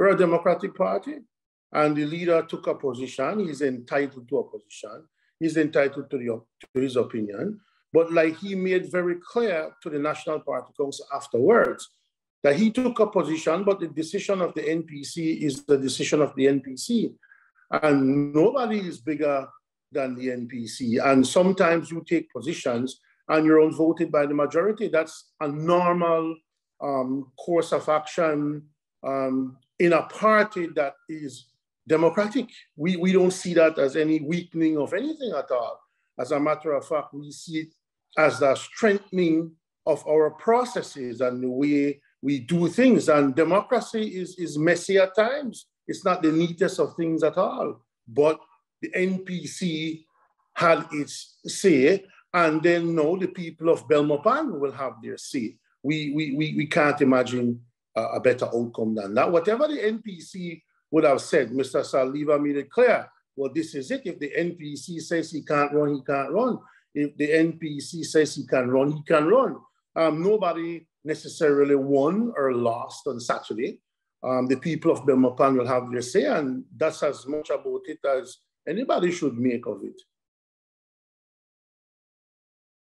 We're a democratic party, and the leader took a position. He's entitled to a position. He's entitled to, the, to his opinion. But like he made very clear to the National Party Council afterwards, that he took a position, but the decision of the NPC is the decision of the NPC. And nobody is bigger than the NPC. And sometimes you take positions and you're outvoted by the majority. That's a normal um, course of action um, in a party that is democratic. We, we don't see that as any weakening of anything at all. As a matter of fact, we see it as the strengthening of our processes and the way we do things. And democracy is, is messy at times. It's not the neatest of things at all. But the NPC had its say, and then now the people of Belmopan will have their say. We, we, we, we can't imagine a, better outcome than that. Whatever the NPC would have said, Mr. Saldivar made it clear, well, this is it. If the NPC says he can't run, he can't run. If the NPC says he can run, he can run. Um, nobody necessarily won or lost on Saturday. Um, the people of Belmopan will have their say, and that's as much about it as anybody should make of it.